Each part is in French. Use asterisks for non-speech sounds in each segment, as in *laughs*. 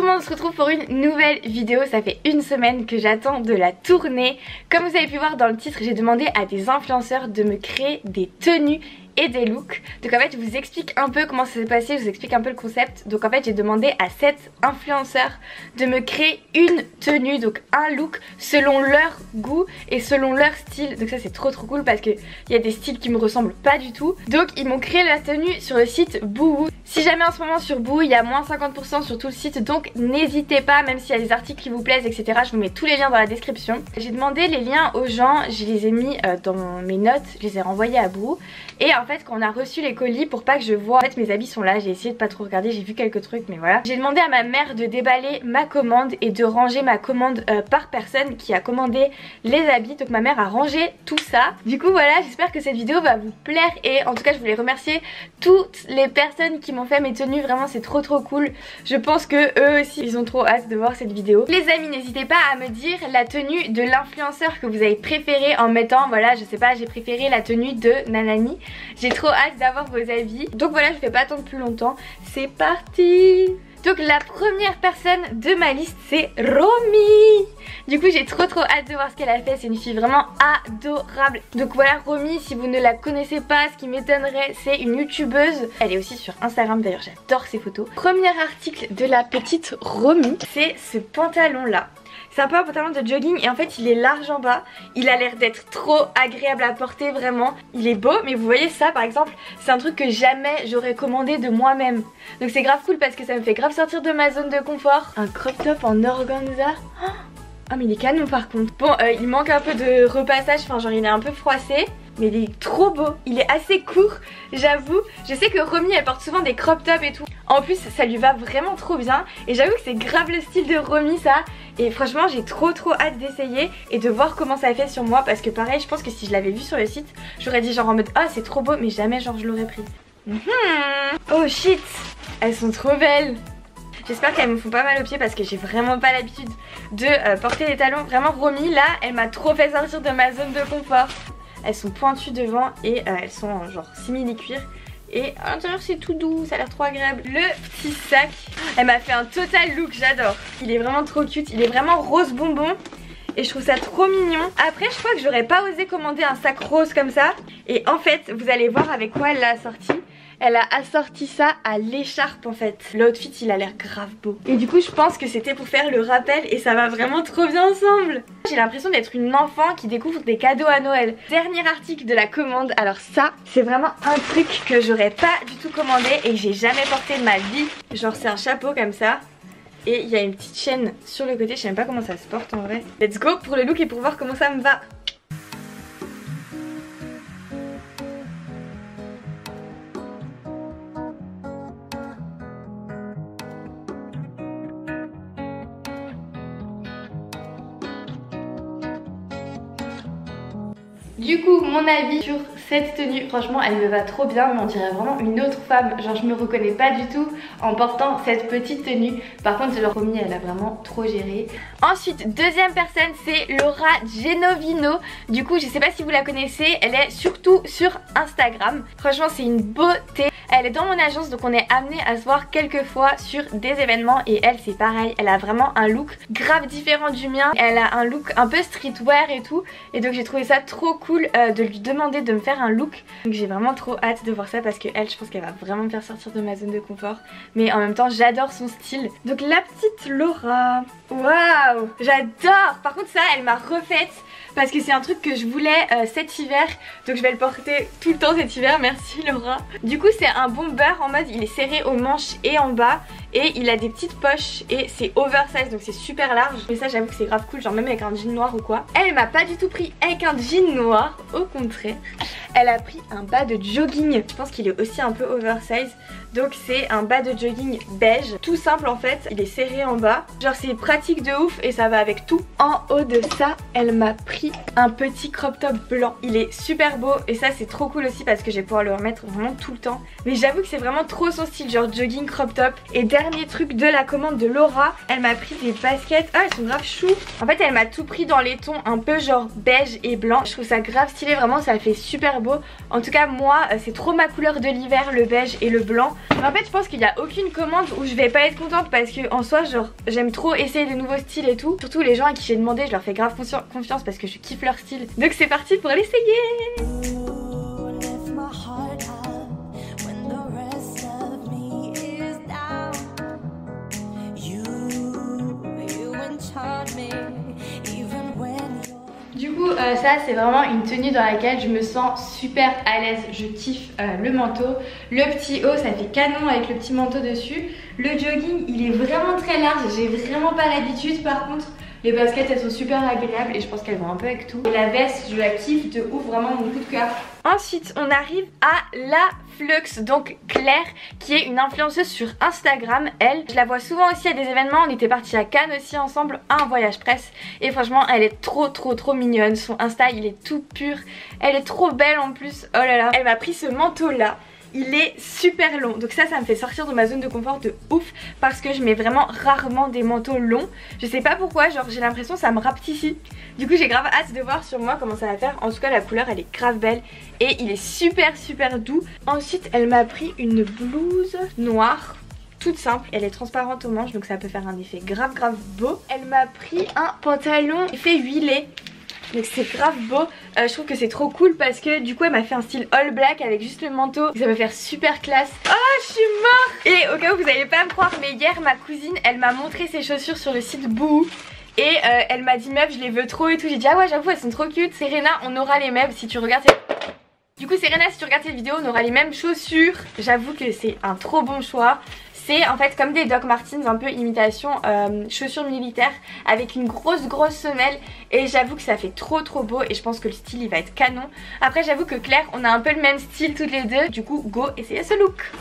tout le monde, on se retrouve pour une nouvelle vidéo. Ça fait une semaine que j'attends de la tournée. Comme vous avez pu voir dans le titre, j'ai demandé à des influenceurs de me créer des tenues et des looks. Donc en fait je vous explique un peu comment ça s'est passé, je vous explique un peu le concept. Donc en fait j'ai demandé à 7 influenceurs de me créer une tenue, donc un look selon leur goût et selon leur style. Donc ça c'est trop trop cool parce qu'il y a des styles qui me ressemblent pas du tout. Donc ils m'ont créé la tenue sur le site Boo. Si jamais en ce moment sur Boo il y a moins 50% sur tout le site donc n'hésitez pas même s'il y a des articles qui vous plaisent etc. Je vous mets tous les liens dans la description. J'ai demandé les liens aux gens, je les ai mis euh, dans mes notes, je les ai renvoyés à Boo. Et en fait quand on a reçu les colis pour pas que je vois. En fait mes habits sont là j'ai essayé de pas trop regarder j'ai vu quelques trucs mais voilà. J'ai demandé à ma mère de déballer ma commande et de ranger ma commande euh, par personne qui a commandé les habits. Donc ma mère a rangé tout ça. Du coup voilà j'espère que cette vidéo va vous plaire Et en tout cas je voulais remercier toutes les personnes qui m'ont fait mes tenues. Vraiment c'est trop trop cool. Je pense que eux aussi ils ont trop hâte de voir cette vidéo. Les amis n'hésitez pas à me dire la tenue de l'influenceur que vous avez préféré En mettant voilà je sais pas j'ai préféré la tenue de Nanani J'ai trop hâte d'avoir vos avis. Donc voilà, je vais pas attendre plus longtemps. C'est parti. Donc la première personne de ma liste c'est Romy. Du coup j'ai trop trop hâte de voir ce qu'elle a fait. C'est une fille vraiment adorable. Donc voilà Romy si vous ne la connaissez pas Ce qui m'étonnerait c'est une youtubeuse. Elle est aussi sur Instagram. D'ailleurs j'adore ses photos. Premier article de la petite Romy C'est ce pantalon là c'est un peu un pantalon de jogging et en fait il est large en bas. Il a l'air d'être trop agréable à porter vraiment. Il est beau mais vous voyez ça par exemple c'est un truc que jamais j'aurais commandé de moi-même. Donc c'est grave cool parce que ça me fait grave sortir de ma zone de confort. Un crop top en organza. Oh mais il est par contre. Bon euh, il manque un peu de repassage, enfin genre il est un peu froissé mais il est trop beau, il est assez court, j'avoue. Je sais que Romy elle porte souvent des crop tops et tout. En plus ça lui va vraiment trop bien et j'avoue que c'est grave le style de Romy ça. Et franchement j'ai trop trop hâte d'essayer et de voir comment ça fait sur moi parce que pareil je pense que si je l'avais vu sur le site j'aurais dit genre en mode ah c'est trop beau mais jamais genre je l'aurais pris. Mhm. Oh shit, elles sont trop belles. J'espère qu'elles me font pas mal aux pieds parce que j'ai vraiment pas l'habitude de euh, porter des talons. Vraiment Romy là elle m'a trop fait sortir de ma zone de confort. Elles sont pointues devant et euh, elles sont genre simili cuir. Et à l'intérieur c'est tout doux, ça a l'air trop agréable. Le petit sac, elle m'a fait un total look, j'adore. Il est vraiment trop cute, il est vraiment rose bonbon. Et je trouve ça trop mignon Après je crois que j'aurais pas osé commander un sac rose comme ça Et en fait vous allez voir avec quoi elle l'a assorti elle a assorti ça à l'écharpe en fait. L'outfit il a l'air grave beau. Et du coup je pense que c'était pour faire le rappel et ça va vraiment trop bien ensemble. J'ai l'impression d'être une enfant qui découvre des cadeaux à Noël. Dernier article de la commande. Alors ça c'est vraiment un truc que j'aurais pas du tout commandé et que j'ai jamais porté de ma vie. Genre c'est un chapeau comme ça. Et il y a une petite chaîne sur le côté, je sais même pas comment ça se porte en vrai. Let's go pour le look et pour voir comment ça me va. Du coup, mon avis sur cette tenue, franchement, elle me va trop bien, mais on dirait vraiment une autre femme. Genre, je me reconnais pas du tout en portant cette petite tenue. Par contre, leur Romy, elle a vraiment trop géré. Ensuite, deuxième personne, c'est Laura Genovino. Du coup, je sais pas si vous la connaissez, elle est surtout sur Instagram. Franchement, c'est une beauté. Elle est dans mon agence donc on est amené à se voir quelques fois sur des événements et elle c'est pareil, elle a vraiment un look grave différent du mien. Elle a un look un peu streetwear et tout. Et donc j'ai trouvé ça trop cool euh, de lui demander de me faire un look. Donc j'ai vraiment trop hâte de voir ça parce que elle je pense qu'elle va vraiment me faire sortir de ma zone de confort. Mais en même temps j'adore son style. Donc la petite Laura, waouh! J'adore! Par contre ça elle m'a refaite parce que c'est un truc que je voulais euh, cet hiver. Donc je vais le porter tout le temps cet hiver. Merci Laura. Du coup c'est un bomber en mode il est serré aux manches et en bas et il a des petites poches et c'est oversize donc c'est super large mais ça j'avoue que c'est grave cool genre même avec un jean noir ou quoi elle m'a pas du tout pris avec un jean noir au contraire elle a pris un bas de jogging je pense qu'il est aussi un peu oversize donc c'est un bas de jogging beige, tout simple en fait, il est serré en bas. Genre c'est pratique de ouf et ça va avec tout. En haut de ça, elle m'a pris un petit crop top blanc. Il est super beau et ça c'est trop cool aussi parce que je vais pouvoir le remettre vraiment tout le temps. Mais j'avoue que c'est vraiment trop son style, genre jogging crop top. Et dernier truc de la commande de Laura. Elle m'a pris des baskets. Ah, elles sont grave chou. En fait, elle m'a tout pris dans les tons un peu genre beige et blanc. Je trouve ça grave stylé, vraiment, ça fait super beau. En tout cas, moi, euh, c'est trop ma couleur de l'hiver, le beige et le blanc. En fait, je pense qu'il n'y a aucune commande où je vais pas être contente parce que en soi, genre, j'aime trop essayer de nouveaux styles et tout. Surtout les gens à qui j'ai demandé, je leur fais grave confiance parce que je kiffe leur style. Donc c'est parti pour l'essayer ça c'est vraiment une tenue dans laquelle je me sens super à l'aise, je kiffe euh, le manteau, le petit haut ça fait canon avec le petit manteau dessus, le jogging il est vraiment très large, j'ai vraiment pas l'habitude par contre. Les baskets elles sont super agréables et je pense qu'elles vont un peu avec tout. Et la veste je la kiffe de ouf, vraiment mon coup de cœur. Ensuite on arrive à la Flux, donc Claire qui est une influenceuse sur Instagram. Elle, je la vois souvent aussi à des événements, on était partis à Cannes aussi ensemble à un voyage presse. Et franchement elle est trop trop trop mignonne, son Insta il est tout pur, elle est trop belle en plus, oh là là. Elle m'a pris ce manteau là il est super long. Donc ça ça me fait sortir de ma zone de confort de ouf parce que je mets vraiment rarement des manteaux longs. Je sais pas pourquoi genre j'ai l'impression ça me ici du coup j'ai grave hâte de voir sur moi comment ça va faire. En tout cas la couleur elle est grave belle et il est super super doux. Ensuite elle m'a pris une blouse noire toute simple, elle est transparente aux manches donc ça peut faire un effet grave grave beau. Elle m'a pris un pantalon effet huilé donc c'est grave beau. Euh, je trouve que c'est trop cool parce que du coup elle m'a fait un style all black avec juste le manteau. Ça va faire super classe. Oh je suis morte Et au cas où vous n'allez pas me croire mais hier ma cousine elle m'a montré ses chaussures sur le site Boo. Et euh, elle m'a dit meuf je les veux trop et tout. J'ai dit ah ouais j'avoue elles sont trop cute. Serena on aura les mêmes si tu regardes Du coup Serena si tu regardes cette vidéo on aura les mêmes chaussures. J'avoue que c'est un trop bon choix. C'est en fait comme des Doc Martens, un peu imitation euh, chaussures militaires avec une grosse grosse semelle et j'avoue que ça fait trop trop beau et je pense que le style il va être canon. Après j'avoue que Claire on a un peu le même style toutes les deux, du coup go essayer ce look.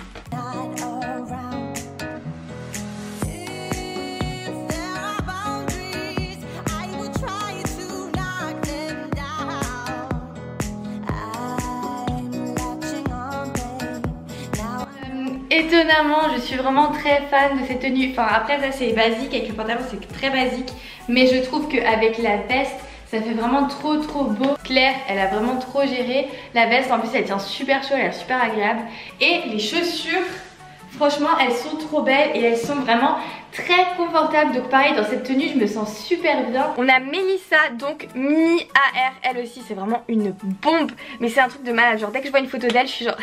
Étonnamment je suis vraiment très fan de cette tenue. Enfin après ça c'est basique. Avec le pantalon c'est très basique. Mais je trouve qu'avec la veste ça fait vraiment trop trop beau. Claire elle a vraiment trop géré. La veste en plus elle tient super chaud elle est super agréable. Et les chaussures franchement elles sont trop belles et elles sont vraiment très confortables. Donc pareil dans cette tenue je me sens super bien. On a Melissa donc mini AR elle aussi. C'est vraiment une bombe. Mais c'est un truc de malade. Genre dès que je vois une photo d'elle je suis genre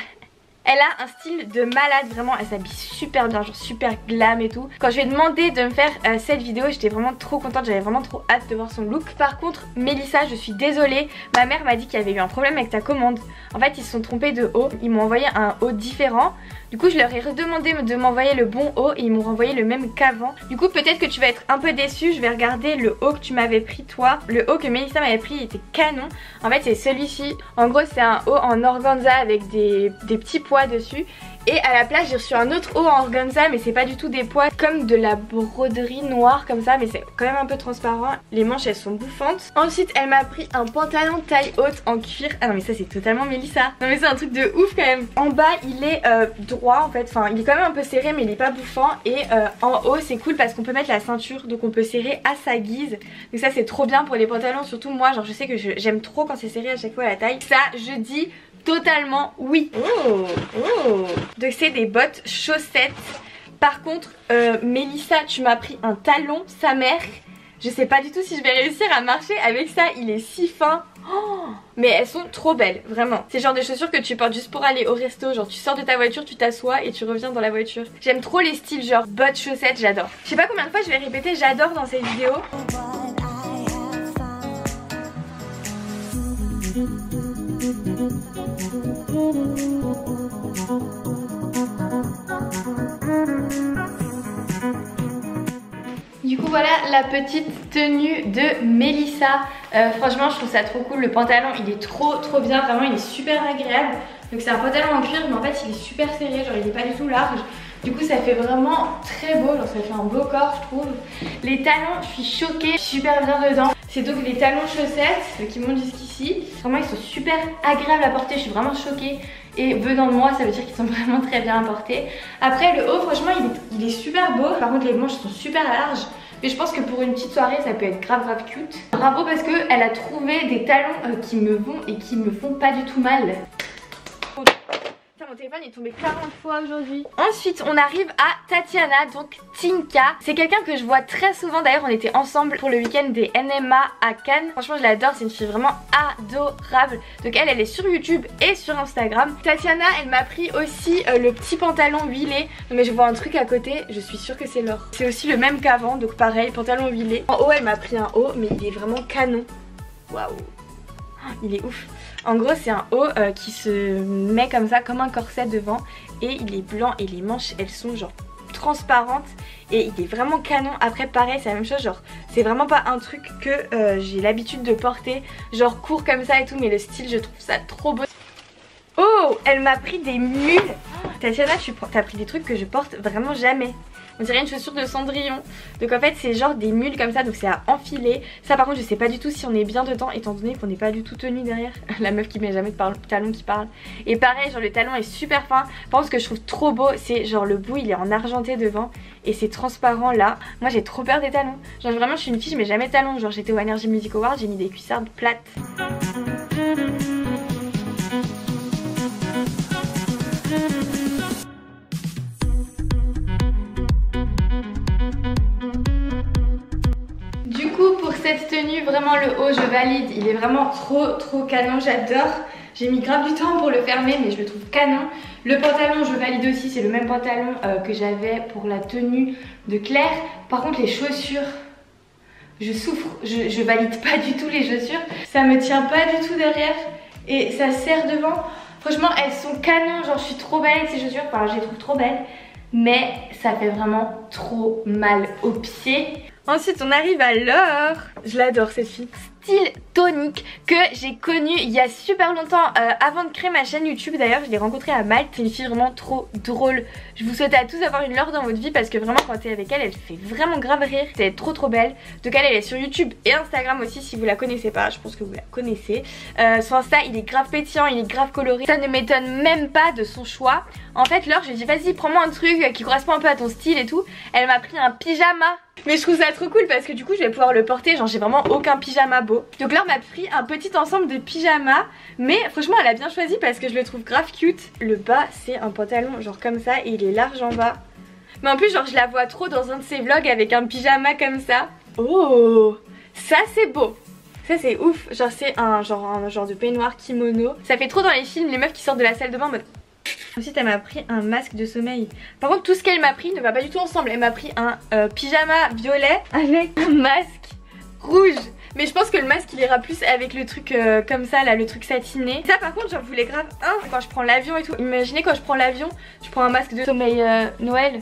elle a un style de malade, vraiment, elle s'habille super bien, genre super glam et tout. Quand je lui ai demandé de me faire euh, cette vidéo, j'étais vraiment trop contente, j'avais vraiment trop hâte de voir son look. Par contre, Mélissa, je suis désolée, ma mère m'a dit qu'il y avait eu un problème avec ta commande. En fait, ils se sont trompés de haut, ils m'ont envoyé un haut différent. Du coup je leur ai redemandé de m'envoyer le bon haut et ils m'ont renvoyé le même qu'avant. Du coup peut-être que tu vas être un peu déçu, je vais regarder le haut que tu m'avais pris toi. Le haut que Melissa m'avait pris était canon. En fait c'est celui-ci. En gros c'est un haut en organza avec des, des petits pois dessus et à la place j'ai reçu un autre haut en organza mais c'est pas du tout des poids comme de la broderie noire comme ça mais c'est quand même un peu transparent. Les manches elles sont bouffantes. Ensuite elle m'a pris un pantalon taille haute en cuir. Ah non mais ça c'est totalement Melissa. Non mais c'est un truc de ouf quand même. En bas il est euh, droit en fait, enfin il est quand même un peu serré mais il est pas bouffant. Et euh, en haut c'est cool parce qu'on peut mettre la ceinture donc on peut serrer à sa guise. Donc ça c'est trop bien pour les pantalons surtout moi genre je sais que j'aime trop quand c'est serré à chaque fois à la taille. Ça je dis totalement oui. Oh, oh. Donc c'est des bottes chaussettes. Par contre, euh, Mélissa, tu m'as pris un talon, sa mère. Je sais pas du tout si je vais réussir à marcher avec ça. Il est si fin. Oh, mais elles sont trop belles, vraiment. C'est genre des chaussures que tu portes juste pour aller au resto. Genre tu sors de ta voiture, tu t'assois et tu reviens dans la voiture. J'aime trop les styles genre bottes, chaussettes, j'adore. Je sais pas combien de fois je vais répéter j'adore dans cette vidéo. Du coup voilà la petite tenue de Melissa. Euh, franchement je trouve ça trop cool. Le pantalon il est trop trop bien. Vraiment il est super agréable. Donc c'est un pantalon en cuir mais en fait il est super serré. Genre il est pas du tout large. Du coup ça fait vraiment très beau. Genre ça fait un beau corps je trouve. Les talons je suis choquée. Super bien dedans. C'est donc les talons chaussettes qui montent jusqu'ici. Vraiment ils sont super agréables à porter. Je suis vraiment choquée. Et venant de moi ça veut dire qu'ils sont *laughs* vraiment très bien apportés. Après le haut franchement il est, il est super beau, par contre les manches sont super larges. Mais je pense que pour une petite soirée ça peut être grave grave cute. Bravo parce qu'elle a trouvé des talons euh, qui me vont et qui me font pas du tout mal téléphone est tombé 40 fois aujourd'hui. Ensuite, on arrive à Tatiana, donc Tinka. C'est quelqu'un que je vois très souvent. D'ailleurs, on était ensemble pour le week-end des NMA à Cannes. Franchement, je l'adore. C'est une fille vraiment adorable. Donc, elle, elle est sur YouTube et sur Instagram. Tatiana, elle m'a pris aussi euh, le petit pantalon huilé. Mais je vois un truc à côté. Je suis sûre que c'est l'or. C'est aussi le même qu'avant. Donc, pareil, pantalon huilé. En haut, elle m'a pris un haut, mais il est vraiment canon. Waouh. Il est ouf. En gros c'est un haut euh, qui se met comme ça comme un corset devant et il est blanc et les manches elles sont genre transparentes et il est vraiment canon. Après pareil c'est la même chose genre c'est vraiment pas un truc que euh, j'ai l'habitude de porter genre court comme ça et tout mais le style je trouve ça trop beau. Oh elle m'a pris des mules. Tatiana tu as pris des trucs que je porte vraiment jamais on dirait une chaussure de Cendrillon. Donc en fait c'est genre des mules comme ça donc c'est à enfiler. Ça par contre je sais pas du tout si on est bien dedans étant donné qu'on n'est pas du tout tenu derrière. *laughs* La meuf qui met jamais de talon qui parle. Et pareil genre le talon est super fin. Par contre ce que je trouve trop beau c'est genre le bout il est en argenté devant et c'est transparent là. Moi j'ai trop peur des talons. Genre vraiment je suis une fille je mets jamais de talons. Genre j'étais au Energy Music Award j'ai mis des cuissardes plates. Vraiment le haut je valide, il est vraiment trop trop canon, j'adore. J'ai mis grave du temps pour le fermer mais je le trouve canon. Le pantalon je valide aussi, c'est le même pantalon euh, que j'avais pour la tenue de Claire. Par contre les chaussures, je souffre, je, valide pas du tout les chaussures. Ça me tient pas du tout derrière et ça serre devant. Franchement elles sont canon, genre je suis trop belle avec ces chaussures, enfin je les trouve trop belles. Mais ça fait vraiment trop mal aux pieds. Ensuite on arrive à l'heure. Je l'adore cette fille. Style tonique que j'ai connu il y a super longtemps euh, avant de créer ma chaîne YouTube. D'ailleurs je l'ai rencontrée à Malte c'est une fille vraiment trop drôle. Je vous souhaite à tous d'avoir une Laure dans votre vie parce que vraiment quand t'es avec elle elle fait vraiment grave rire. C'est trop trop belle. Donc elle, elle est sur YouTube et Instagram aussi si vous la connaissez pas je pense que vous la connaissez. Euh, son Insta il est grave pétillant il est grave coloré. Ça ne m'étonne même pas de son choix. En fait Laure je lui ai dit vas-y prends-moi un truc qui correspond un peu à ton style et tout. Elle m'a pris un pyjama. Mais je trouve ça trop cool parce que du coup je vais pouvoir le porter. Genre j'ai vraiment aucun pyjama beau Donc là m'a pris un petit ensemble de pyjama Mais franchement elle a bien choisi parce que je le trouve grave cute. Le bas c'est un pantalon genre comme ça et il est large en bas. Mais en plus genre je la vois trop dans un de ses vlogs avec un pyjama comme ça. Oh Ça c'est beau. Ça c'est ouf, genre c'est un genre, genre de peignoir kimono. Ça fait trop dans les films les meufs qui sortent de la salle de bain en mode Ensuite elle m'a pris un masque de sommeil Par contre tout ce qu'elle m'a pris ne va pas du tout ensemble. Elle m'a pris un euh, pyjama violet avec un masque rouge mais je pense que le masque il ira plus avec le truc euh, comme ça là, le truc satiné. Ça par contre j'en voulais grave un quand je prends l'avion et tout. Imaginez quand je prends l'avion, je prends un masque de sommeil euh, Noël.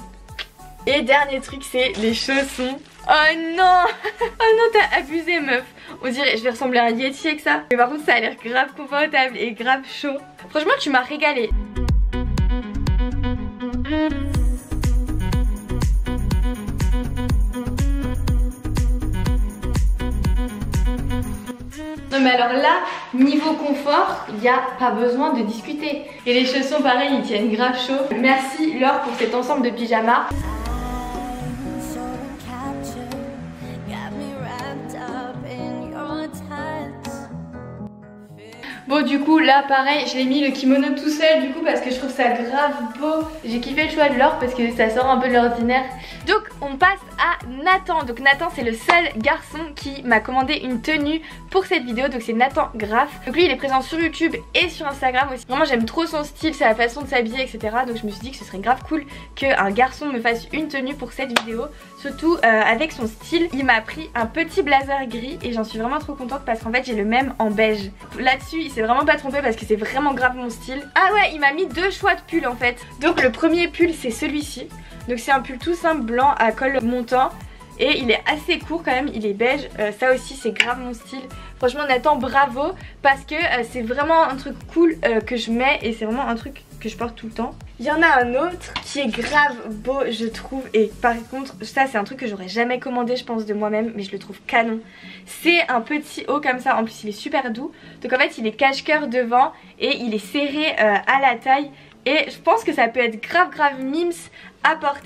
Et dernier truc c'est les chaussons. Oh non *laughs* Oh non t'as abusé meuf On dirait je vais ressembler à un Yeti avec ça. Mais par contre ça a l'air grave confortable et grave chaud. Franchement tu m'as régalé. Mais alors là, niveau confort, il n'y a pas besoin de discuter. Et les chaussons pareil, ils tiennent grave chaud. Merci Laure pour cet ensemble de pyjamas. Bon du coup là pareil je l'ai mis le kimono tout seul du coup parce que je trouve ça grave beau J'ai kiffé le choix de l'or parce que ça sort un peu de l'ordinaire Donc on passe à Nathan. Donc Nathan c'est le seul garçon qui m'a commandé une tenue pour cette vidéo. Donc c'est Nathan Graff. Donc lui il est présent sur YouTube et sur Instagram aussi. Vraiment j'aime trop son style, la façon de s'habiller etc Donc je me suis dit que ce serait grave cool qu'un garçon me fasse une tenue pour cette vidéo. Surtout euh, avec son style. Il m'a pris un petit blazer gris et j'en suis vraiment trop contente parce qu'en fait j'ai le même en beige. Là-dessus c'est vraiment pas trompé parce que c'est vraiment grave mon style. Ah ouais, il m'a mis deux choix de pull en fait. Donc le premier pull c'est celui-ci. Donc c'est un pull tout simple blanc à col montant. Et il est assez court quand même, il est beige. Euh, ça aussi c'est grave mon style. Franchement Nathan bravo parce que euh, c'est vraiment un truc cool euh, que je mets et c'est vraiment un truc que je porte tout le temps. Il y en a un autre qui est grave beau je trouve et par contre ça c'est un truc que j'aurais jamais commandé je pense de moi-même mais je le trouve canon. C'est un petit haut comme ça en plus il est super doux donc en fait il est cache-cœur devant et il est serré à la taille et je pense que ça peut être grave grave mims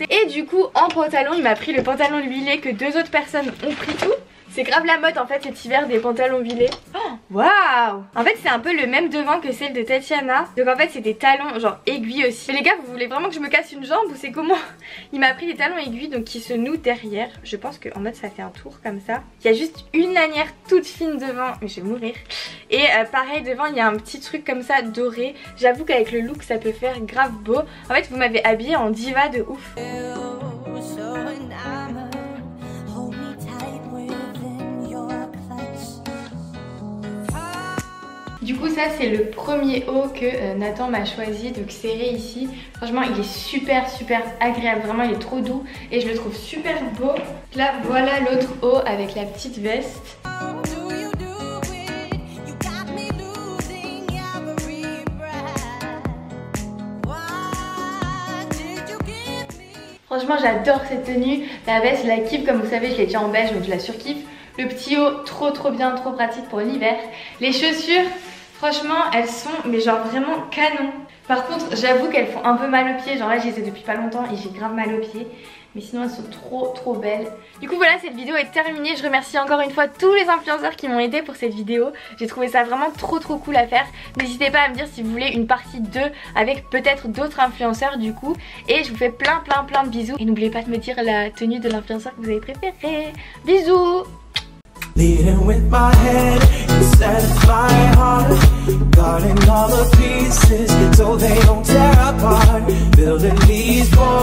et du coup en pantalon il m'a pris le pantalon huilé que deux autres personnes ont pris tout c'est grave la mode en fait cet hiver des pantalons huilés. Oh, waouh En fait c'est un peu le même devant que celle de Tatiana. Donc en fait c'est des talons genre aiguilles aussi. Mais les gars vous voulez vraiment que je me casse une jambe ou c'est comment? *laughs* Il m'a pris des talons aiguilles donc qui se nouent derrière. Je pense qu'en mode ça fait un tour comme ça. Il y a juste une lanière toute fine devant. Mais je vais mourir. Et euh, pareil devant il y a un petit truc comme ça doré. J'avoue qu'avec le look ça peut faire grave beau. En fait vous m'avez habillé en diva de ouf. Du coup ça c'est le premier haut que euh, Nathan m'a choisi, donc serré ici. Franchement il est super super agréable, vraiment il est trop doux et je le trouve super beau. Là voilà l'autre haut avec la petite veste. Franchement j'adore cette tenue, la veste la kiffe comme vous savez je l'ai déjà en beige donc je la surkiffe. Le petit haut trop trop bien, trop pratique pour l'hiver. Les chaussures, Franchement, elles sont mais genre vraiment canon. Par contre, j'avoue qu'elles font un peu mal aux pieds. Genre là, j'ai les depuis pas longtemps et j'ai grave mal aux pieds. Mais sinon, elles sont trop trop belles. Du coup, voilà, cette vidéo est terminée. Je remercie encore une fois tous les influenceurs qui m'ont aidé pour cette vidéo. J'ai trouvé ça vraiment trop trop cool à faire. N'hésitez pas à me dire si vous voulez une partie 2 avec peut-être d'autres influenceurs du coup. Et je vous fais plein plein plein de bisous. Et n'oubliez pas de me dire la tenue de l'influenceur que vous avez préféré. Bisous leading with my head instead of my heart. Guarding all the pieces so they don't tear apart. Building these walls.